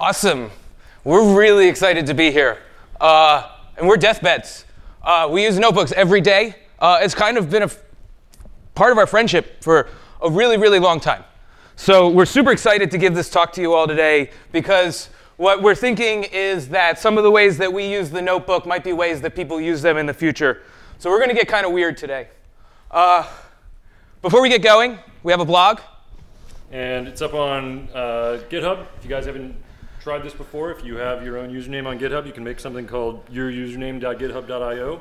Awesome. We're really excited to be here. Uh, and we're deathbeds. Uh, we use notebooks every day. Uh, it's kind of been a f- part of our friendship for a really, really long time. So we're super excited to give this talk to you all today because what we're thinking is that some of the ways that we use the notebook might be ways that people use them in the future. So we're going to get kind of weird today. Uh, before we get going, we have a blog. And it's up on uh, GitHub. If you guys haven't tried this before, if you have your own username on GitHub, you can make something called yourusername.github.io.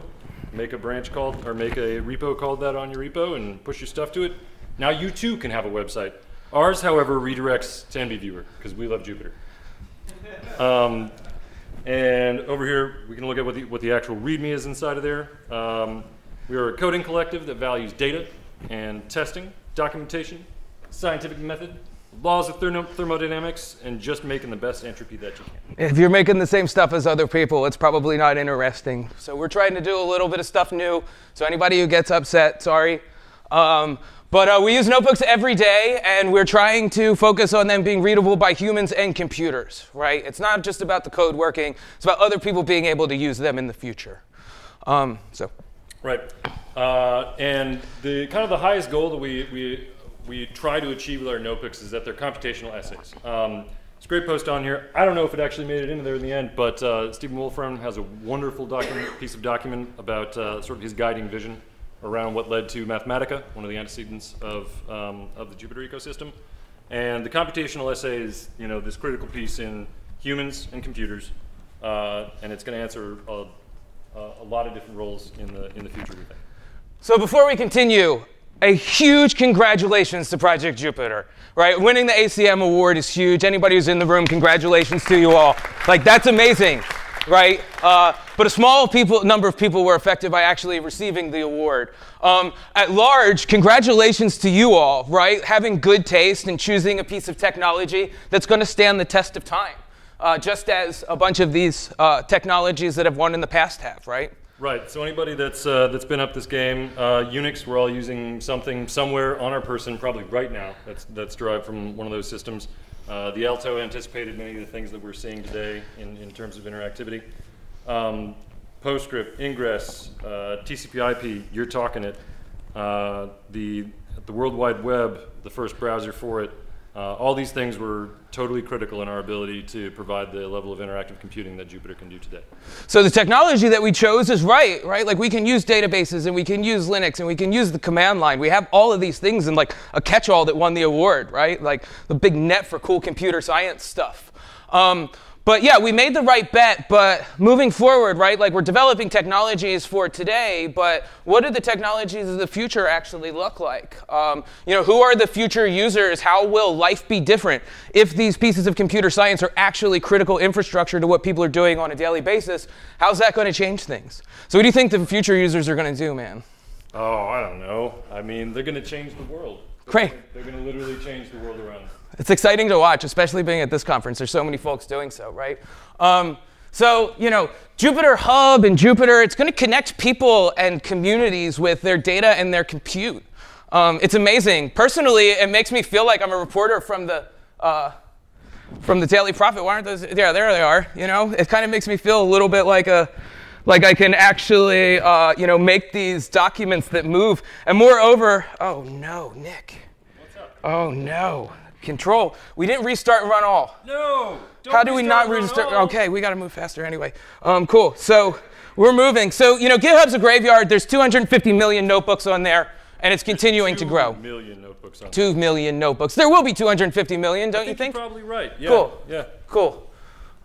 Make a branch called, or make a repo called that on your repo and push your stuff to it. Now you too can have a website. Ours, however, redirects to NBViewer because we love Jupyter. Um, and over here, we can look at what the, what the actual README is inside of there. Um, we are a coding collective that values data and testing, documentation, scientific method, laws of thermo- thermodynamics, and just making the best entropy that you can. If you're making the same stuff as other people, it's probably not interesting. So we're trying to do a little bit of stuff new. So anybody who gets upset, sorry. Um, but uh, we use notebooks every day, and we're trying to focus on them being readable by humans and computers, right? It's not just about the code working, it's about other people being able to use them in the future. Um, so, Right. Uh, and the kind of the highest goal that we, we, we try to achieve with our notebooks is that they're computational essays. Um, it's a great post on here. I don't know if it actually made it into there in the end, but uh, Stephen Wolfram has a wonderful document, piece of document about uh, sort of his guiding vision around what led to Mathematica, one of the antecedents of, um, of the Jupyter ecosystem. And the computational essay is, you know, this critical piece in humans and computers, uh, and it's going to answer a, a lot of different roles in the in the future. We think. So before we continue, a huge congratulations to Project Jupyter, Right, winning the ACM award is huge. Anybody who's in the room, congratulations to you all. Like that's amazing, right? Uh, but a small people, number of people were affected by actually receiving the award. Um, at large, congratulations to you all, right? Having good taste and choosing a piece of technology that's going to stand the test of time, uh, just as a bunch of these uh, technologies that have won in the past have, right? Right. So anybody that's uh, that's been up this game, uh, Unix, we're all using something somewhere on our person, probably right now. That's that's derived from one of those systems. Uh, the Alto anticipated many of the things that we're seeing today in, in terms of interactivity. Um, PostScript, Ingres, uh, TCP/IP, you're talking it. Uh, the the World Wide Web, the first browser for it. Uh, all these things were totally critical in our ability to provide the level of interactive computing that Jupyter can do today. So the technology that we chose is right, right? Like we can use databases and we can use Linux and we can use the command line. We have all of these things in like a catch-all that won the award, right? Like the big net for cool computer science stuff. Um, but yeah, we made the right bet, but moving forward, right, like we're developing technologies for today, but what do the technologies of the future actually look like? Um, you know, who are the future users? How will life be different if these pieces of computer science are actually critical infrastructure to what people are doing on a daily basis? How's that going to change things? So, what do you think the future users are going to do, man? Oh, I don't know. I mean, they're going to change the world. Great. They're going to literally change the world around. It's exciting to watch, especially being at this conference. There's so many folks doing so, right? Um, so, you know, Jupyter Hub and Jupyter, it's going to connect people and communities with their data and their compute. Um, it's amazing. Personally, it makes me feel like I'm a reporter from the uh, from the Daily Prophet. Why aren't those? Yeah, there they are. You know, it kind of makes me feel a little bit like a like I can actually, uh, you know, make these documents that move. And moreover, oh no, Nick. What's up? Oh no. Control. We didn't restart and run all. No. How do we not restart? Okay, we got to move faster anyway. Um, cool. So we're moving. So you know, GitHub's a graveyard. There's 250 million notebooks on there, and it's continuing to grow. Million notebooks on. Two million notebooks. There will be 250 million, don't I think you think? You're probably right. Yeah. Cool. Yeah. Cool.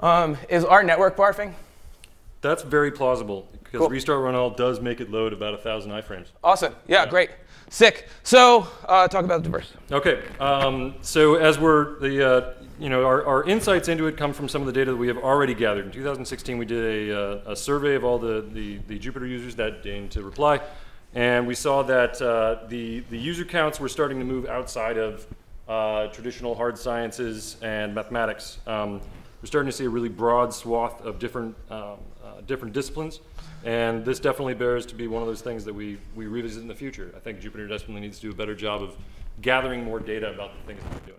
Um, is our network barfing? That's very plausible because Cool. restart run all does make it load about a thousand iframes. Awesome. Yeah, great. Sick. So uh, talk about the diverse. Okay, um, so as we're the uh, you know our, our insights into it come from some of the data that we have already gathered. In 2016, we did a, uh, a survey of all the, the, the Jupyter users that deigned to reply, and we saw that uh, the the user counts were starting to move outside of uh, traditional hard sciences and mathematics. Um, we're starting to see a really broad swath of different um, uh, different disciplines. And this definitely bears to be one of those things that we, we revisit in the future. I think Jupyter definitely needs to do a better job of gathering more data about the things that we're doing.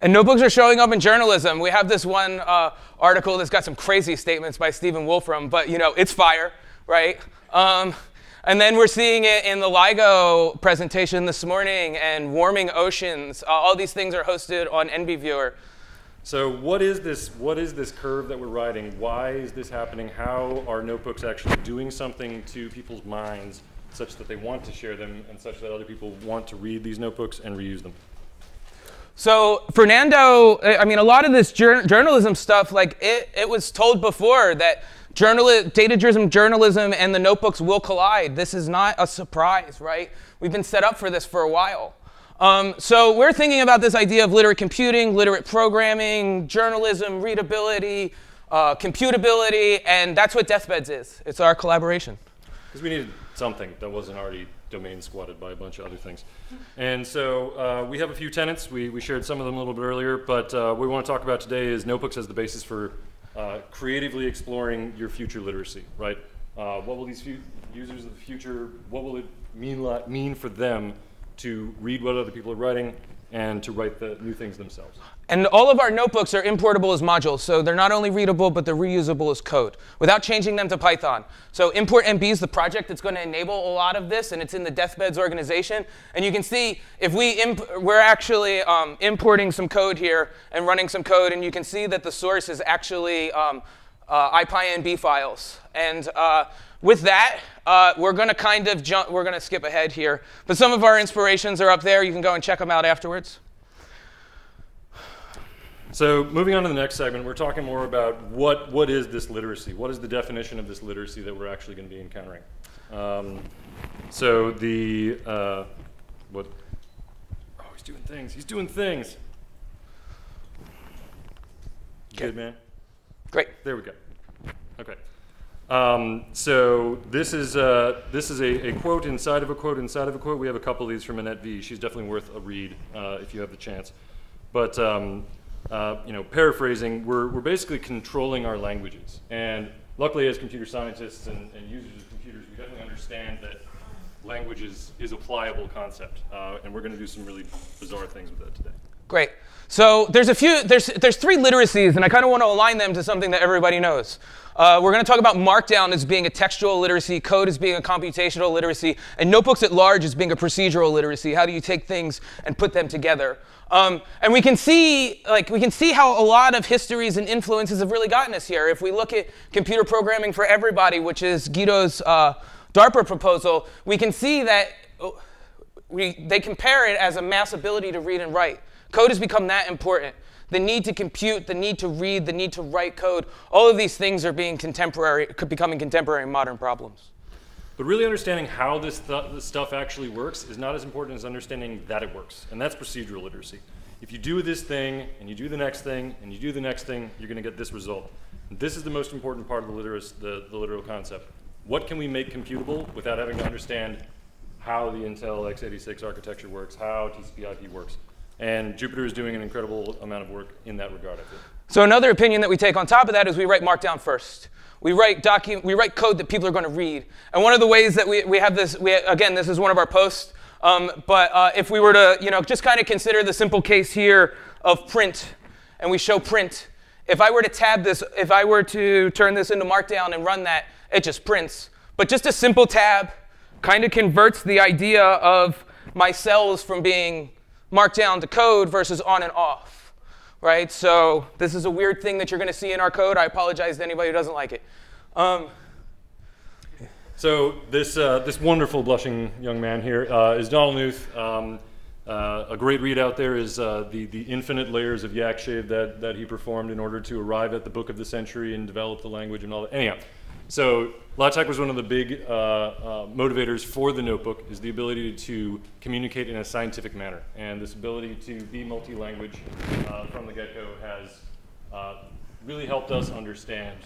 And notebooks are showing up in journalism. We have this one uh, article that's got some crazy statements by Stephen Wolfram, but you know, it's fire, right? Um, and then we're seeing it in the LIGO presentation this morning and warming oceans. Uh, all these things are hosted on NBViewer. So what is this? What is this curve that we're riding? Why is this happening? How are notebooks actually doing something to people's minds, such that they want to share them, and such that other people want to read these notebooks and reuse them? So Fernando, I mean, a lot of this jur- journalism stuff, like it, it was told before that journali- data-driven journalism and the notebooks will collide. This is not a surprise, right? We've been set up for this for a while. Um, so we're thinking about this idea of literate computing, literate programming, journalism, readability, uh, computability, and that's what Deathbeds is. It's our collaboration. Because we needed something that wasn't already domain squatted by a bunch of other things. And so uh, we have a few tenants. We, we shared some of them a little bit earlier, but uh, what we want to talk about today is notebooks as the basis for uh, creatively exploring your future literacy, right? Uh, what will these users of the future, what will it mean, mean for them to read what other people are writing and to write the new things themselves? And all of our notebooks are importable as modules, so they're not only readable, but they're reusable as code without changing them to Python. So importnb is the project that's going to enable a lot of this, and it's in the Deathbeds organization. And you can see if we imp- we're actually um, importing some code here and running some code, and you can see that the source is actually um, uh, IPyNB files. And uh, with that, uh, we're going to kind of jump. We're going to skip ahead here, but some of our inspirations are up there. You can go and check them out afterwards. So moving on to the next segment, we're talking more about what, what is this literacy? What is the definition of this literacy that we're actually going to be encountering? Um, so the, uh, what, oh, he's doing things, he's doing things. Good, man. Great. There we go. Okay. Um, so this is this is a, a quote inside of a quote inside of a quote. We have a couple of these from Annette Vee She's definitely worth a read uh, if you have the chance. But um, uh, you know, paraphrasing, we're we're basically controlling our languages. And luckily, as computer scientists and, and users of computers, we definitely understand that language is, is a pliable concept. Uh, and we're going to do some really bizarre things with that today. Great. So there's a few, there's, there's three literacies, and I kind of want to align them to something that everybody knows. Uh, we're going to talk about Markdown as being a textual literacy, code as being a computational literacy, and notebooks at large as being a procedural literacy. How do you take things and put them together? Um, and we can see, like, we can see how a lot of histories and influences have really gotten us here. If we look at computer programming for everybody, which is Guido's uh, DARPA proposal, we can see that oh, we, they compare it as a mass ability to read and write. Code has become that important. The need to compute, the need to read, the need to write code, all of these things are being contemporary, becoming contemporary modern problems. But really understanding how this, th- this stuff actually works is not as important as understanding that it works. And that's procedural literacy. If you do this thing, and you do the next thing, and you do the next thing, you're going to get this result. This is the most important part of the, literis- the, the literal concept. What can we make computable without having to understand how the Intel x86 architecture works, how TCP/IP works? And Jupyter is doing an incredible amount of work in that regard, I think. So another opinion that we take on top of that is we write Markdown first. We write docu- we write code that people are going to read. And one of the ways that we, we have this, we, again, this is one of our posts. Um, but uh, if we were to, you know, just kind of consider the simple case here of print, and we show print. If I were to tab this, if I were to turn this into Markdown and run that, it just prints. But just a simple tab kind of converts the idea of my cells from being marked down to code versus on and off, right? So this is a weird thing that you're going to see in our code. I apologize to anybody who doesn't like it. Um, So this uh, this wonderful blushing young man here uh, is Donald Knuth. Um, uh, a great read out there is uh, the the infinite layers of Yakshave that that he performed in order to arrive at the book of the century and develop the language and all that. Anyhow, so LaTeX was one of the big uh, uh, motivators for the notebook is the ability to communicate in a scientific manner, and this ability to be multi-language uh, from the get-go has uh, really helped us understand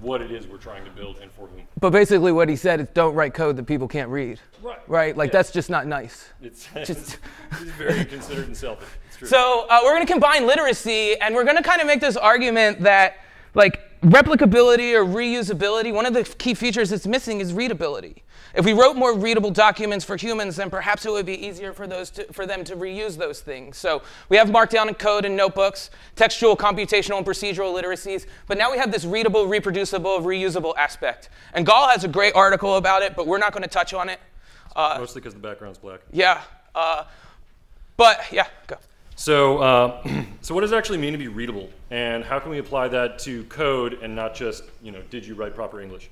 what it is we're trying to build and for whom. but basically, what he said is don't write code that people can't read, Right. right? Like Yeah. that's just not nice. It's, Just- it's very considered and selfish. It's true. So uh, we're going to combine literacy, and we're going to kind of make this argument that, like, replicability or reusability, one of the key features that's missing is readability. If we wrote more readable documents for humans, then perhaps it would be easier for, those to, for them to reuse those things. So we have markdown and code and notebooks, textual, computational, and procedural literacies, but now we have this readable, reproducible, reusable aspect. And Gall has a great article about it, but we're not going to touch on it. Uh, Mostly because the background's black. Yeah. Uh, but yeah, go. So, uh, so what does it actually mean to be readable, and how can we apply that to code and not just, you know, did you write proper English?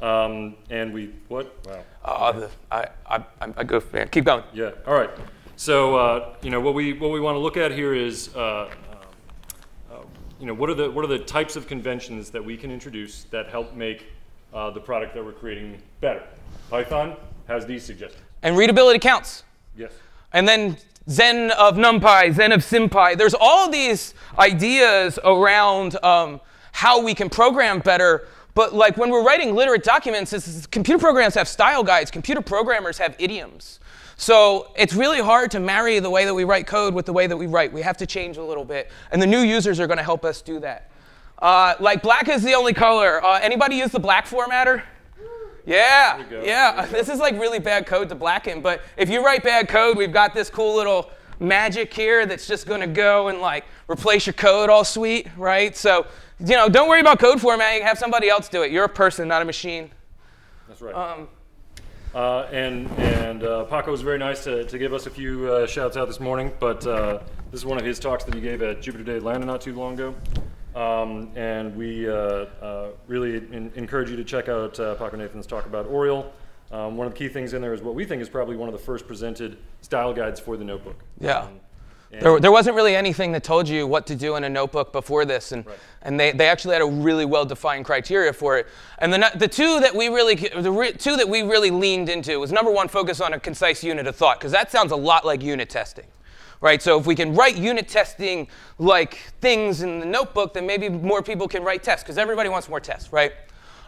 Um, and we what? Wow. Uh, I, I, I go. Man, keep going. Yeah. All right. So uh, you know what we what we want to look at here is uh, uh, you know what are the what are the types of conventions that we can introduce that help make uh, the product that we're creating better. Python has these suggestions. And readability counts. Yes. And then Zen of NumPy, Zen of SimPy. There's all these ideas around um, how we can program better but like when we're writing literate documents, computer programs have style guides, computer programmers have idioms. So it's really hard to marry the way that we write code with the way that we write. We have to change a little bit. And the new users are going to help us do that. Uh, like black is the only color. Uh, anybody use the black formatter? Yeah, yeah. This is like really bad code to blacken. But if you write bad code, we've got this cool little magic here that's just going to go and like replace your code all sweet, right? So you know, don't worry about code formatting. Have somebody else do it. You're a person, not a machine. That's right. Um, uh, and and uh, Paco was very nice to, to give us a few uh, shouts out this morning, but uh, this is one of his talks that he gave at Jupyter Day Atlanta not too long ago. Um, and we uh, uh, really in, encourage you to check out Paco Nathan's talk about Oriole. Um, one of the key things in there is what we think is probably one of the first presented style guides for the notebook. Yeah. Um, there, there wasn't really anything that told you what to do in a notebook before this, and, right. and they, they actually had a really well-defined criteria for it. And the, the two that we really the re, two that we really leaned into was number one, focus on a concise unit of thought, because that sounds a lot like unit testing, right? So if we can write unit testing like things in the notebook, then maybe more people can write tests, because everybody wants more tests, right?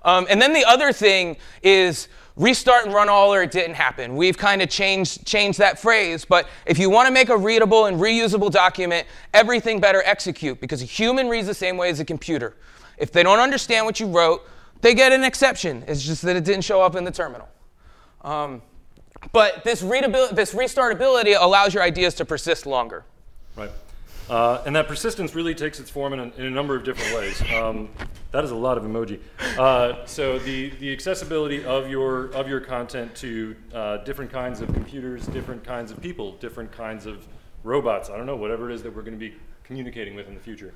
Um, and then the other thing is restart and run all or it didn't happen. We've kind of changed, changed that phrase, but if you want to make a readable and reusable document, everything better execute because a human reads the same way as a computer. If they don't understand what you wrote, they get an exception. It's just that it didn't show up in the terminal. Um, but this, readability, this restartability allows your ideas to persist longer. Right. Uh, and that persistence really takes its form in a, in a number of different ways. Um, that is a lot of emoji. Uh, so the, the accessibility of your, of your content to uh, different kinds of computers, different kinds of people, different kinds of robots, I don't know, whatever it is that we're going to be communicating with in the future.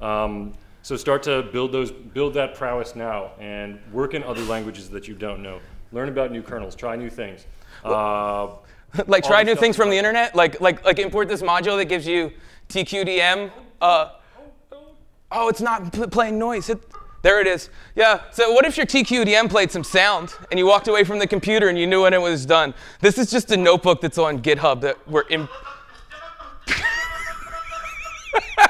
Um, so start to build those, build that prowess now, and work in other languages that you don't know. Learn about new kernels. Try new things. Uh, like try new things from the internet. Like like like import this module that gives you TQDM. Uh, oh, it's not pl- playing noise. It, there it is. Yeah. So what if your TQDM played some sound and you walked away from the computer and you knew when it was done? This is just a notebook that's on GitHub that we're in.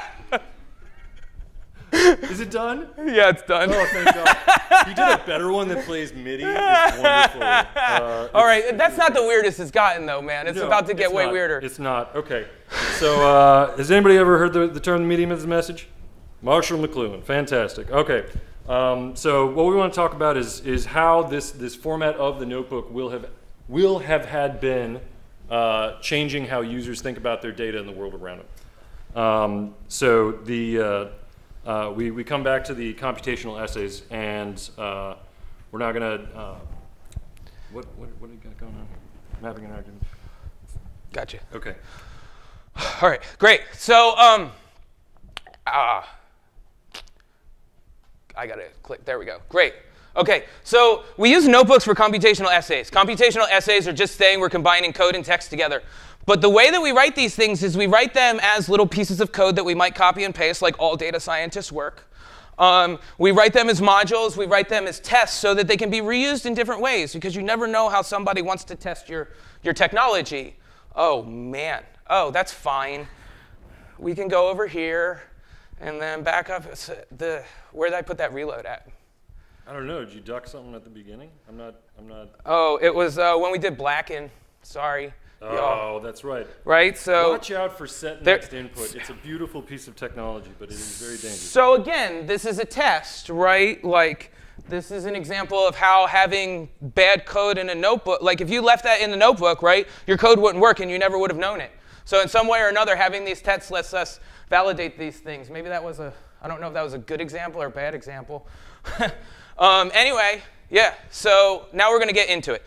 Is it done? Yeah, it's done. Oh, thank God. you did a better one that plays MIDI. It's wonderful. Uh, All right, that's not the weirdest it's gotten, though, man. It's no, about to get way not. weirder. It's not. Okay. So, uh, has anybody ever heard the, the term medium of the message? Marshall McLuhan. Fantastic. Okay. Um, so, what we want to talk about is is how this this format of the notebook will have will have had been uh, changing how users think about their data in the world around them. Um, so the uh, we, we come back to the computational essays, and uh, we're now going to. Uh, what, what, what do you got going on here? Mapping and argument. Gotcha. Okay. All right, great. So, um, uh, I got to click. There we go. Great. Okay, so we use notebooks for computational essays. Computational essays are just saying we're combining code and text together. But the way that we write these things is we write them as little pieces of code that we might copy and paste, like all data scientists work. Um, we write them as modules, we write them as tests so that they can be reused in different ways because you never know how somebody wants to test your, your technology. Oh man, oh, that's fine. We can go over here and then back up. The, where did I put that reload at? I don't know. Did you duck something at the beginning? I'm not. I'm not. Oh, it was uh, when we did Blacken. Sorry. Oh, that's right. right? So Watch out for set next input. It's a beautiful piece of technology, but it is very dangerous. So again, this is a test, right? Like this is an example of how having bad code in a notebook, like if you left that in the notebook, right, your code wouldn't work and you never would have known it. So in some way or another, having these tests lets us validate these things. Maybe that was a, I don't know if that was a good example or a bad example. um, anyway, yeah. So now we're going to get into it.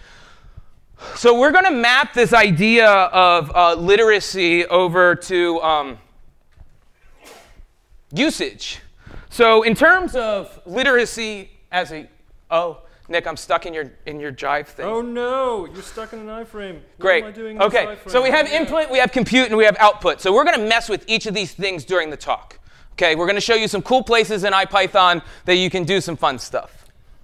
So we're going to map this idea of uh, literacy over to um, usage. So in terms of literacy as a oh Nick, I'm stuck in your in your jive thing. Oh no, you're stuck in an iframe. Great. What am I doing in Okay, iframe? so we have input, we have compute, and we have output. So we're going to mess with each of these things during the talk. Okay, we're going to show you some cool places in IPython that you can do some fun stuff.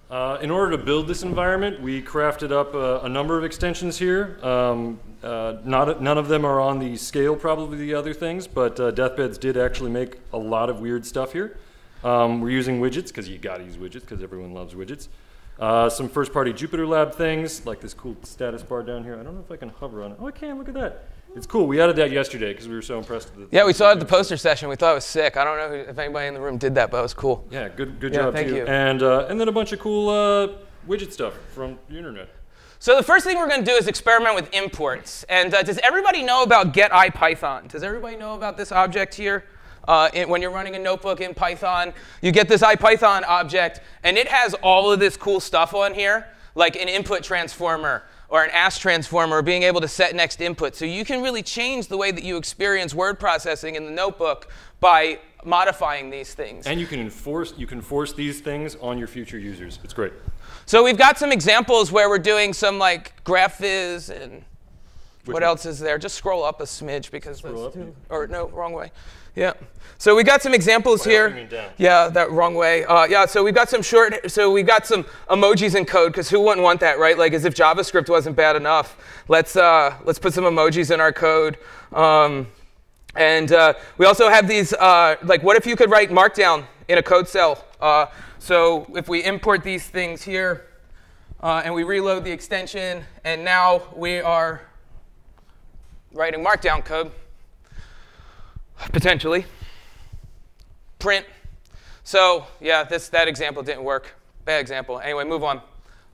Uh, in order to build this environment, we crafted up a, a number of extensions here. Um, uh, not, none of them are on the scale, probably the other things, but uh, Deathbeds did actually make a lot of weird stuff here. Um, we're using widgets because you got to use widgets because everyone loves widgets. Uh, some first-party Jupyter Lab things, like this cool status bar down here. I don't know if I can hover on it. Oh, I can. Look at that. It's cool. We added that yesterday because we were so impressed with it. Yeah, we saw it at the poster session. We thought it was sick. I don't know who, if anybody in the room did that, but it was cool. Yeah, good, good Yeah, job thank too. you. And uh, and then a bunch of cool uh, widget stuff from the internet. So the first thing we're going to do is experiment with imports. And uh, does everybody know about get IPython? Does everybody know about this object here? Uh, in- when you're running a notebook in Python, you get this IPython object, and it has all of this cool stuff on here, like an input transformer or an AST transformer, or being able to set next input. So you can really change the way that you experience word processing in the notebook by modifying these things. And you can enforce you can force these things on your future users. It's great. So we've got some examples where we're doing some like GraphViz and what one? else is there? Just scroll up a smidge because Scroll too, or no, wrong way. Yeah. So we got some examples here. you mean down. Yeah, that wrong way. Uh, yeah. So we've got some short. So we've got some emojis in code because who wouldn't want that, right? Like as if JavaScript wasn't bad enough. Let's uh, let's put some emojis in our code. Um, and uh, we also have these, uh, like, what if you could write Markdown in a code cell? Uh, so if we import these things here uh, and we reload the extension, and now we are writing Markdown code, potentially. Print. So yeah, this that example didn't work. Bad example. Anyway, move on.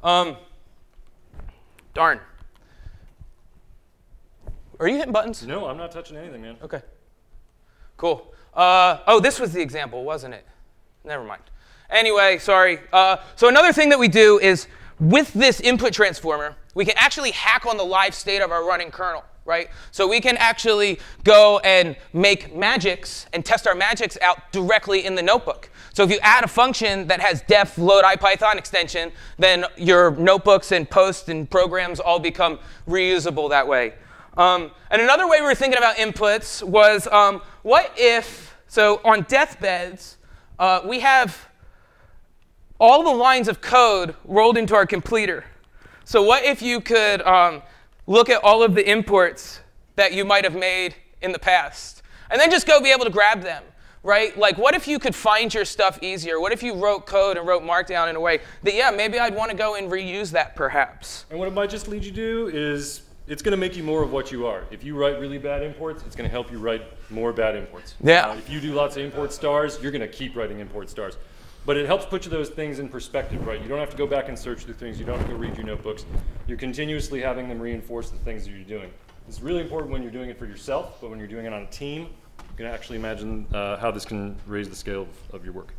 Um, darn. Are you hitting buttons? No, I'm not touching anything, man. Okay. Cool. Uh, oh, this was the example, wasn't it? Never mind. Anyway, sorry. Uh, so another thing that we do is with this input transformer, we can actually hack on the live state of our running kernel, right? So we can actually go and make magics and test our magics out directly in the notebook. So if you add a function that has def load IPython extension, then your notebooks and posts and programs all become reusable that way. Um, and another way we were thinking about inputs was um, what if, so on deathbeds, uh, we have all the lines of code rolled into our completer. So what if you could um, look at all of the imports that you might have made in the past, and then just go be able to grab them, right? Like, what if you could find your stuff easier? What if you wrote code and wrote Markdown in a way that, yeah, maybe I'd want to go and reuse that perhaps? And what it might just lead you to do is it's going to make you more of what you are. If you write really bad imports, it's going to help you write more bad imports. Yeah. Uh, if you do lots of import stars, you're going to keep writing import stars. But it helps put you those things in perspective, right? You don't have to go back and search through things. You don't have to go read your notebooks. You're continuously having them reinforce the things that you're doing. It's really important when you're doing it for yourself, but when you're doing it on a team, you can actually imagine uh, how this can raise the scale of, of your work.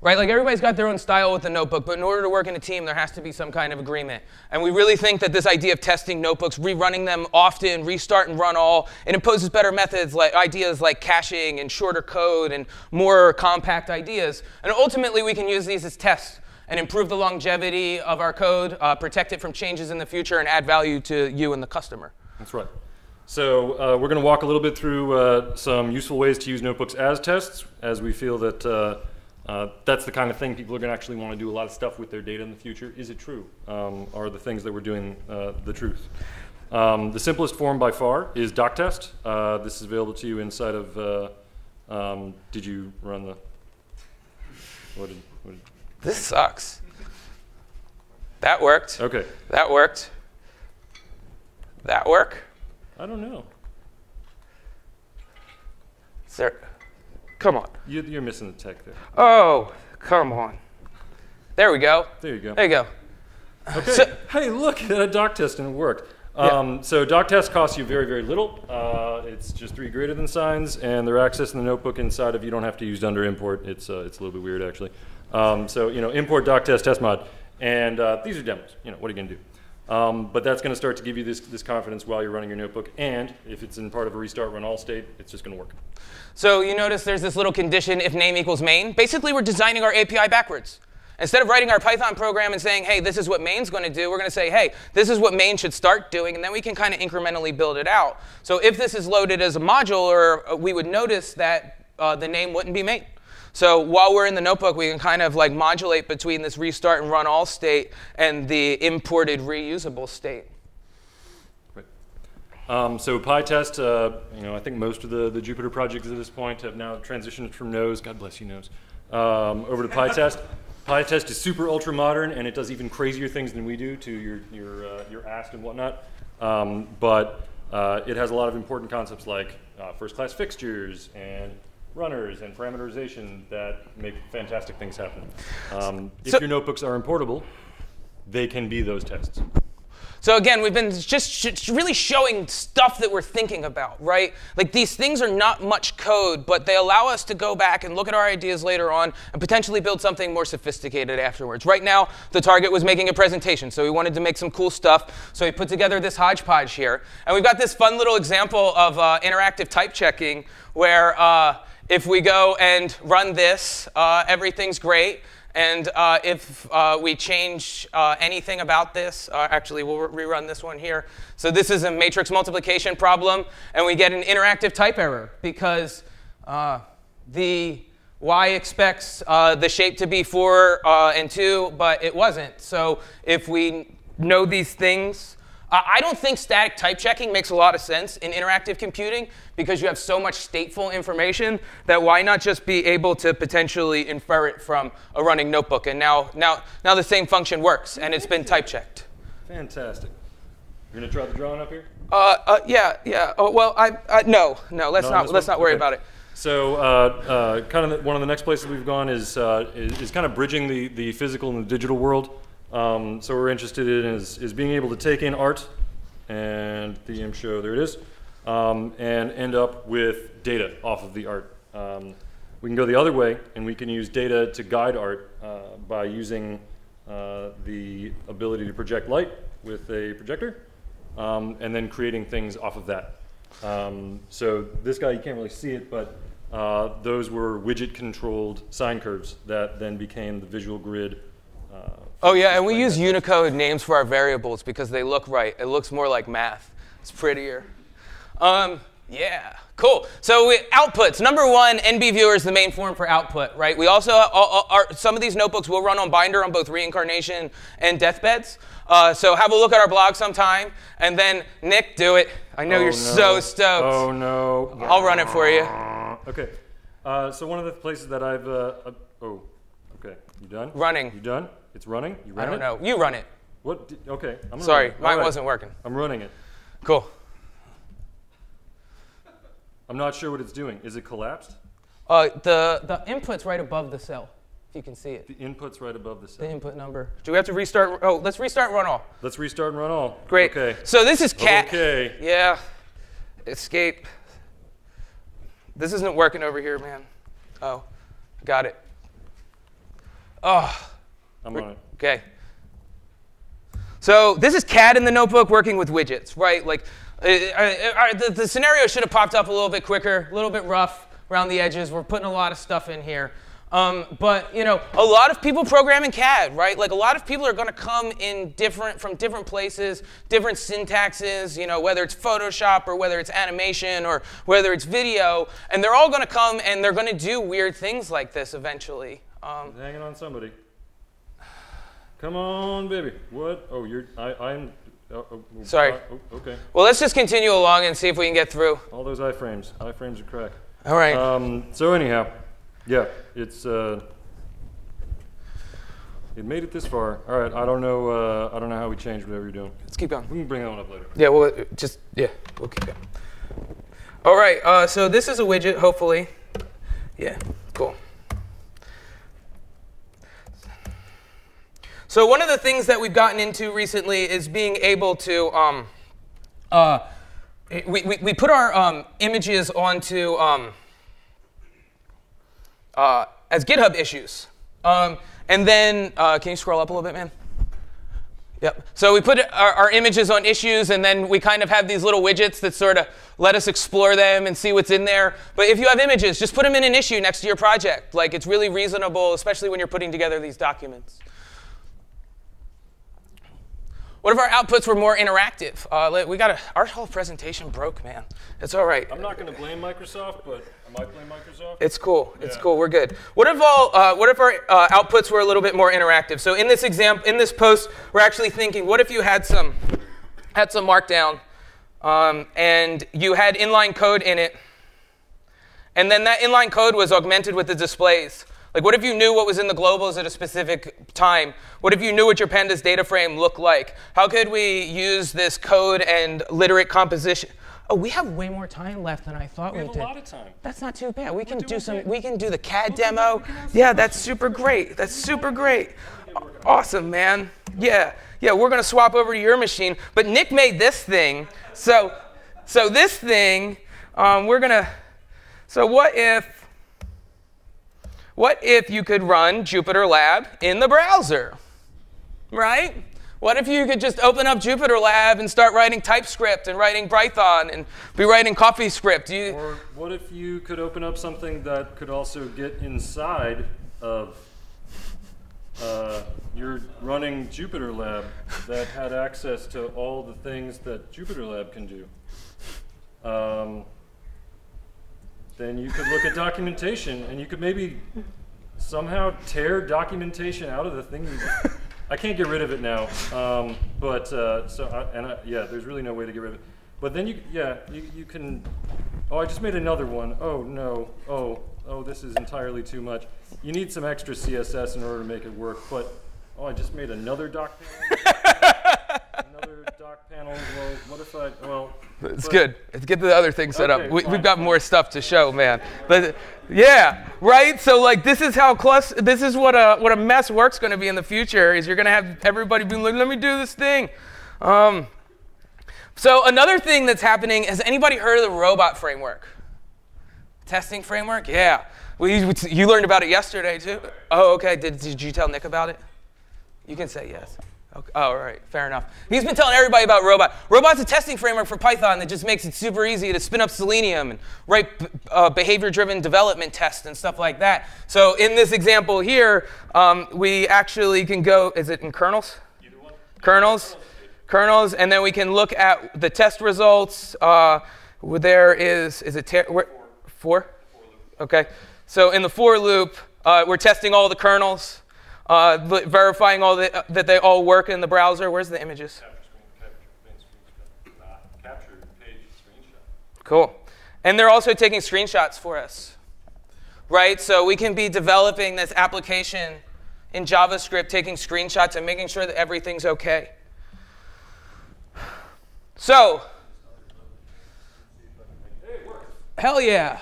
Right? Like everybody's got their own style with the notebook, but in order to work in a team, there has to be some kind of agreement. And we really think that this idea of testing notebooks, rerunning them often, restart and run all, it imposes better methods like ideas like caching and shorter code and more compact ideas. And ultimately, we can use these as tests and improve the longevity of our code, uh, protect it from changes in the future, and add value to you and the customer. That's right. So uh, we're going to walk a little bit through uh, some useful ways to use notebooks as tests, as we feel that uh, that's the kind of thing people are going to actually want to do a lot of stuff with their data in the future. Is it true? Um, are the things that we're doing uh, the truth? Um, the simplest form by far is doctest. Uh, this is available to you inside of. Uh, um, did you run the? What did? What did This sucks. That worked. okay. That worked. That work. I don't know. Sir, come on. You, you're missing the tech there. Oh, come on. There we go. There you go. There you go. Okay. So- hey, look, at a doc test and it worked. Um, So doc test costs you very, very little. Uh, it's just three greater than signs, and they're accessing the notebook inside of. You don't have to use under import. It's uh, it's a little bit weird actually. Um, so you know, import doc test test mod, and uh, these are demos. You know, what are you gonna do? Um, but that's gonna start to give you this this confidence while you're running your notebook, and if it's in part of a restart run all state, it's just gonna work. So you notice there's this little condition if name equals main. Basically, we're designing our API backwards. Instead of writing our Python program and saying, hey, this is what main's going to do, we're going to say, hey, this is what main should start doing, and then we can kind of incrementally build it out. So if this is loaded as a module, or uh, we would notice that uh, the name wouldn't be main. So while we're in the notebook, we can kind of like modulate between this restart and run all state and the imported reusable state. Um, so PyTest, uh, you know, I think most of the, the Jupyter projects at this point have now transitioned from Nose, God bless you, Nose, um, over to PyTest. PyTest is super ultra modern, and it does even crazier things than we do to your your uh, your AST and whatnot. Um, but uh, it has a lot of important concepts like uh, first-class fixtures and runners and parameterization that make fantastic things happen. Um, if So- your notebooks are importable, they can be those tests. So again, we've been just sh- really showing stuff that we're thinking about, right? Like these things are not much code, but they allow us to go back and look at our ideas later on and potentially build something more sophisticated afterwards. Right now, the target was making a presentation, so we wanted to make some cool stuff. So we put together this hodgepodge here, and we've got this fun little example of uh, interactive type checking, where uh, if we go and run this, uh, everything's great. And uh, if uh, we change uh, anything about this, uh, actually, we'll re- rerun this one here. So this is a matrix multiplication problem, and we get an interactive type error because uh, the y expects the shape to be 4 uh, and 2, but it wasn't. So if we know these things, I don't think static type checking makes a lot of sense in interactive computing because you have so much stateful information that why not just be able to potentially infer it from a running notebook? And now, now, now the same function works and it's been type checked. Fantastic. You're gonna try the drawing up here? Uh, uh, yeah, yeah. Oh, well, I, uh, no, no. Let's No, not let's one? not worry Okay. about it. So, uh, uh, kind of the, one of the next places we've gone is, uh, is, is kind of bridging the, the physical and the digital world. Um, so, we're interested in is, is being able to take in art and the M show, there it is, um, and end up with data off of the art. Um, we can go the other way, and we can use data to guide art uh, by using uh, the ability to project light with a projector, um, and then creating things off of that. Um, so this guy, you can't really see it, but uh, those were widget-controlled sine curves that then became the visual grid. Uh, Oh yeah, and we use. Unicode names for our variables because they look right. It looks more like math. It's prettier. Um, yeah, cool. So we, outputs. Number one, NB viewer is the main form for output, right? We also uh, uh, are, some of these notebooks will run on Binder on both reincarnation and deathbeds. Uh, so have a look at our blog sometime, and then Nick, do it. I know Oh, you're no. so stoked. Oh no. I'll run it for you. Okay. Uh, so one of the places that I've. Uh, uh, oh. Okay. You done? Running. You done? It's running. You run it? I ran don't it? know. You run it. What? Di- okay. I'm gonna Sorry, run it. mine All right. wasn't working. I'm running it. Cool. I'm not sure what it's doing. Is it collapsed? Uh, the the input's right above the cell, if you can see it. The input's right above the cell. The cell. input number. Do we have to restart? Oh, let's restart run all. Let's restart and run all. Great. Okay. So this is CAD. Okay. Yeah. Escape. This isn't working over here, man. Oh, got it. Oh, I'm on it. okay. So this is CAD in the notebook working with widgets, right? Like, uh, uh, uh, the, the scenario should have popped up a little bit quicker, a little bit rough around the edges. We're putting a lot of stuff in here. Um, but you know, a lot of people program in CAD, right? Like a lot of people are going to come in different from different places, different syntaxes. You know, whether it's Photoshop or whether it's animation or whether it's video, and they're all going to come and they're going to do weird things like this eventually. Um, Hanging on somebody. Come on, baby. What? Oh, you're. I, I'm. Oh, oh, oh, Sorry. uh, oh, okay. well, let's just continue along and see if we can get through. All those iframes. Iframes are crack. All right. Um, so anyhow, yeah, it's. Uh, It made it this far. All right. I don't know. Uh, I don't know how we changed whatever you're doing. Let's keep going. We can bring that one up later. Yeah, well, uh, just, yeah, we'll keep going. All right, uh, so this is a widget, hopefully. Yeah, cool. So one of the things that we've gotten into recently is being able to, um, uh, we, we, we put our um, images onto um, uh, as GitHub issues. Um, and then, uh, can you scroll up a little bit, man? Yep. So we put our, our, images on issues, and then we kind of have these little widgets that sort of let us explore them and see what's in there. But if you have images, just put them in an issue next to your project. Like it's really reasonable, especially when you're putting together these documents. What if our outputs were more interactive? Uh, we got a, our whole presentation broke, man. It's all right. I'm not going to blame Microsoft, but I might blame Microsoft. It's cool. It's yeah. cool. We're good. What if all? Uh, what if our uh, outputs were a little bit more interactive? So in this example, in this post, we're actually thinking, what if you had some, had some Markdown, um, and you had inline code in it, and then that inline code was augmented with the displays. Like, what if you knew what was in the globals at a specific time? What if you knew what your pandas data frame looked like? How could we use this code and literate composition? Oh, we have way more time left than I thought we, we have did. a lot of time. That's not too bad. We We're can do some. We can do the CAD demo. Yeah, that's super great. That's super great. Awesome, man. Yeah, yeah. We're gonna swap over to your machine. But Nick made this thing. So, so this thing, um, we're gonna. So what if? What if you could run Jupyter Lab in the browser? Right? What if you could just open up Jupyter Lab and start writing TypeScript and writing Python and be writing CoffeeScript? You... Or what if you could open up something that could also get inside of uh, you're running Jupyter Lab that had access to all the things that Jupyter Lab can do. Um, then you could look at documentation and you could maybe somehow tear documentation out of the thing. I can't get rid of it now, um, but uh, so I, and I, yeah, there's really no way to get rid of it. But then you, yeah, you, you can. Oh, I just made another one. Oh no. Oh, oh, this is entirely too much. You need some extra CSS in order to make it work. But oh, I just made another doc. another doc panel. Well, what if I? Well, it's good. Let's get the other thing set okay, up. We, have got more stuff to show, man. But yeah, right. So like, this is how. This is what a what a mess work's going to be in the future. Is you're going to have everybody being like, "Let me do this thing." Um, so another thing that's happening. Has anybody heard of the robot framework? Testing framework? Yeah. Well, you, you learned about it yesterday too. Oh, okay. Did, did you tell Nick about it? You can say yes. Okay. Oh, all right, fair enough. He's been telling everybody about Robot. Robot's a testing framework for Python that just makes it super easy to spin up Selenium and write uh, behavior-driven development tests and stuff like that. So in this example here, um, we actually can go. Is it in kernels? Kernels, kernels, and then we can look at the test results. Uh, there is is it ter- where, four? Okay. So in the for loop, uh, we're testing all the kernels uh, verifying all the, uh, that they all work in the browser. Where's the images? Cool. And they're also taking screenshots for us, right? So we can be developing this application in JavaScript, taking screenshots and making sure that everything's okay. So, hell yeah.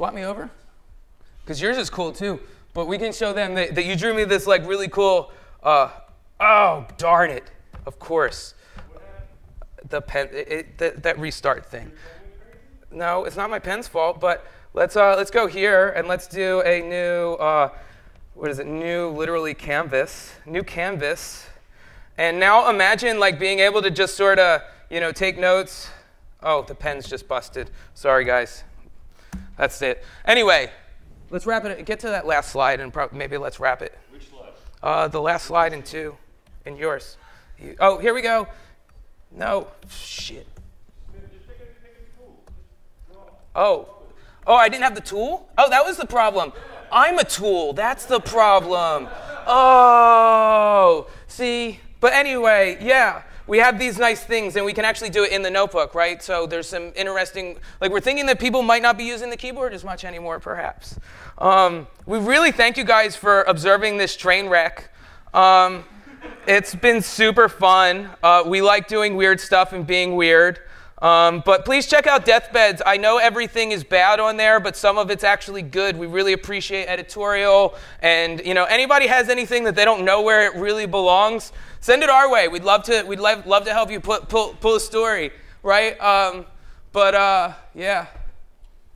Swap me over? Because yours is cool too. But we can show them that, that you drew me this like really cool. Uh, oh, darn it. Of course. The pen, it, it, that, that restart thing. No, it's not my pen's fault, but let's, uh, let's go here and let's do a new, uh, what is it, new literally canvas, new canvas. And now imagine like being able to just sort of, you know, take notes. Oh, the pen's just busted. Sorry, guys. That's it. Anyway, Let's wrap it. Get to that last slide and prob- maybe let's wrap it. Which slide? Uh, the last slide in two, in yours. You- oh, here we go. No, shit. Oh, oh, I didn't have the tool. Oh, that was the problem. I'm a tool. That's the problem. Oh, see. But anyway, yeah, we have these nice things, and we can actually do it in the notebook, right? So there's some interesting. Like we're thinking that people might not be using the keyboard as much anymore, perhaps. Um, we really thank you guys for observing this train wreck. Um, it's been super fun. Uh, we like doing weird stuff and being weird. Um, but please check out Deathbeds. I know everything is bad on there, but some of it's actually good. We really appreciate editorial. And you know, anybody has anything that they don't know where it really belongs, send it our way. We'd love to. We'd love, love to help you put, pull, pull a story, right? Um, but uh, yeah,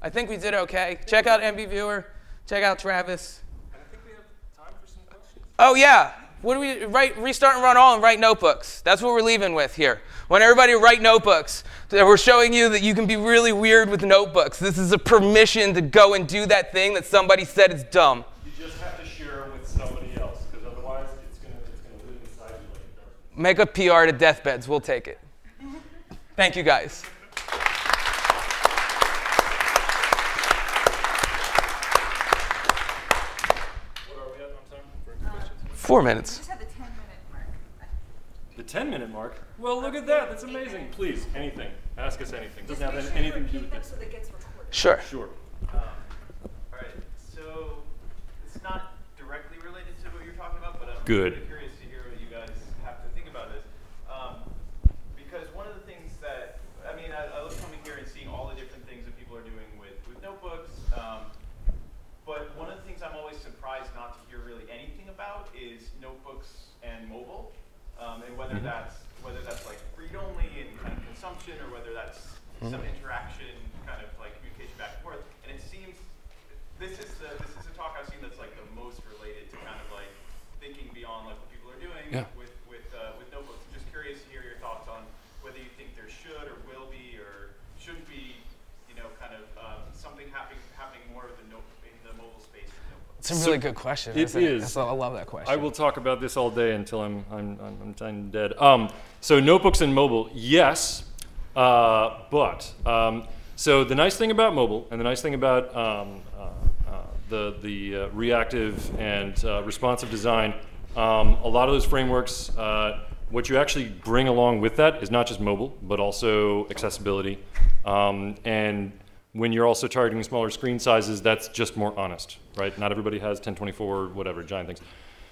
I think we did okay. Check out nbviewer. Check out Travis. I think we have time for some questions. Oh yeah. What do we write? Restart and run all and write notebooks. That's what we're leaving with here. When everybody write notebooks, we're showing you that you can be really weird with notebooks. This is a permission to go and do that thing that somebody said is dumb. You just have to share with somebody else, because otherwise it's gonna it's gonna live inside you like dark. Make a PR to deathbeds. We'll take it. Thank you guys. What are we at on time for questions? Four minutes. just had the 10 minute mark. The 10 minute mark. Well, look at that. That's amazing. Please, anything. Ask us anything. Doesn't have sure anything to do with repeat this. so that gets recorded. Sure. Sure. Um, all right, so it's not directly related to what you're talking about, but I'm Good. really curious to hear what you guys have to think about this. Um, because one of the things that, I mean, I, I love coming here and seeing all the different things that people are doing with, with notebooks. Um, but one of the things I'm always surprised not to hear really anything about is notebooks and mobile, um, and whether mm-hmm. that's whether that's like read only and kind of consumption, or whether that's some mm-hmm. interaction, kind of like communication back and forth. And it seems this is the this is a talk I've seen that's like the most related to kind of like thinking beyond like what people are doing Yeah. with with uh, with notebooks. I'm just curious to hear your thoughts on whether you think there should or will be or shouldn't be, you know, kind of um, something happening happening more with the note in the mobile space with notebooks. It's a really good question. It is. I love that question. I will talk about this all day until I'm I'm I'm, I'm, I'm dead. Um, so notebooks and mobile, yes, uh, but um, so the nice thing about mobile and the nice thing about um, uh, uh, the the uh, reactive and uh, responsive design, um, a lot of those frameworks. Uh, what you actually bring along with that is not just mobile, but also accessibility. Um, and when you're also targeting smaller screen sizes, that's just more honest, right? Not everybody has 1024, whatever, giant things.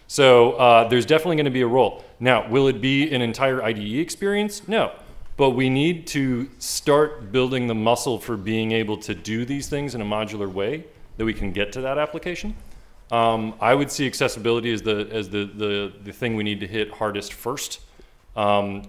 So uh, there's definitely going to be a role. Now, will it be an entire IDE experience? No. But we need to start building the muscle for being able to do these things in a modular way that we can get to that application. Um, I would see accessibility as the as the, the, the thing we need to hit hardest first. Um,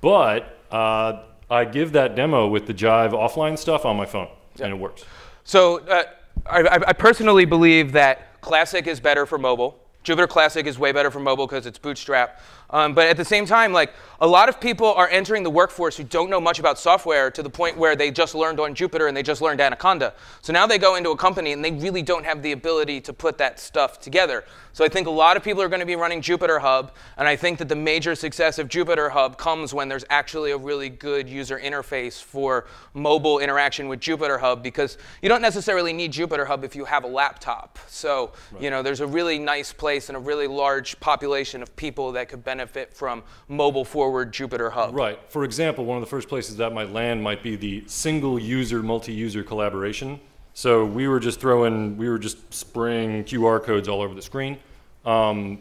but uh, I give that demo with the JyVE offline stuff on my phone, and it works. So uh, I, I I personally believe that Classic is better for mobile. Jupyter Classic is way better for mobile because it's bootstrap. Um, but at the same time, like a lot of people are entering the workforce who don't know much about software to the point where they just learned on Jupyter and they just learned Anaconda. So now they go into a company and they really don't have the ability to put that stuff together. So I think a lot of people are going to be running Jupyter Hub, and I think that the major success of Jupyter Hub comes when there's actually a really good user interface for mobile interaction with Jupyter Hub because you don't necessarily need Jupyter Hub if you have a laptop. So, you know, there's a really nice place and a really large population of people that could benefit from mobile forward Jupyter Hub. Right. For example, one of the first places that might land might be the single user, multi user collaboration. So we were just throwing, we were just spraying QR codes all over the screen. Um,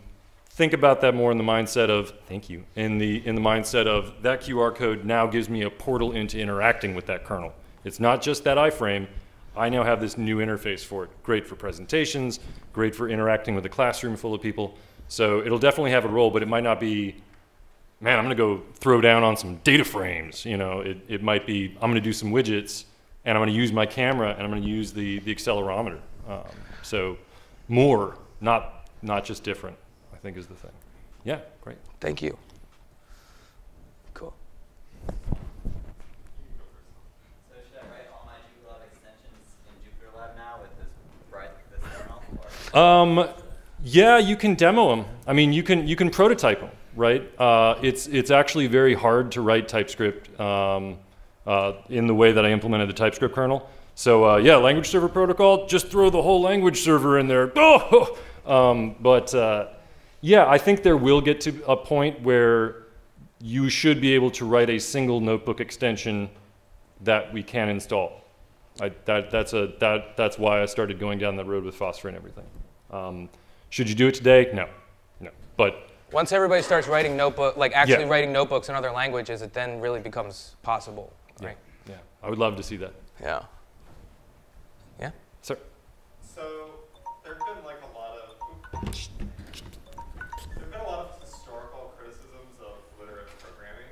think about that more in the mindset of, thank you, in the, in the mindset of that QR code now gives me a portal into interacting with that kernel. It's not just that iframe. I now have this new interface for it. Great for presentations, great for interacting with a classroom full of people. So it'll definitely have a role, but it might not be man, I'm going to go throw down on some data frames. You know, it, it might be, I'm going to do some widgets and I'm going to use my camera and I'm going to use the, the accelerometer. Um, so more, not, not just different, I think is the thing. Yeah, great. Thank you. Cool. So should I write all my Jupyter Lab extensions in Jupyter Lab now with this bright this Um, yeah, you can demo them. I mean, you can you can prototype them, right? Uh, it's it's actually very hard to write TypeScript um, uh, in the way that I implemented the TypeScript kernel. So uh, yeah, language server protocol. Just throw the whole language server in there. Oh! Um, but uh, yeah, I think there will get to a point where you should be able to write a single notebook extension that we can install. I, that, that's, a, that, that's why I started going down that road with Phosphor and everything. Um, should you do it today? No, no. But Once everybody starts writing notebook, like actually Yeah. writing notebooks in other languages, it then really becomes possible, yeah, right? yeah, I would love to see that. Yeah. Yeah. Sir, So there've been like a lot of there've been a lot of historical criticisms of literate programming,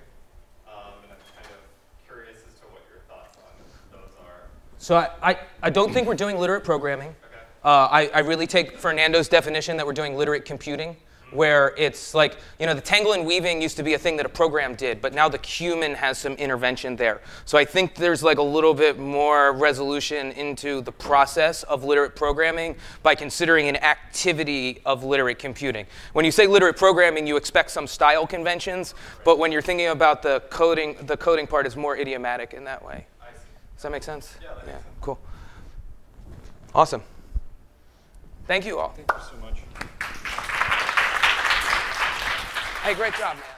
um, and I'm kind of curious as to what your thoughts on those are. So I, I, I don't think we're doing literate programming. Uh, I, I really take Fernando's definition that we're doing literate computing, where it's like, you know, the tangle and weaving used to be a thing that a program did, but now the human has some intervention there. So I think there's like a little bit more resolution into the process of literate programming by considering an activity of literate computing. When you say literate programming, you expect some style conventions, but when you're thinking about the coding, the coding part is more idiomatic in that way. Does that make sense? Yeah, that makes sense. Cool. Awesome. Thank you all. thank you so much. Hey, great job, man.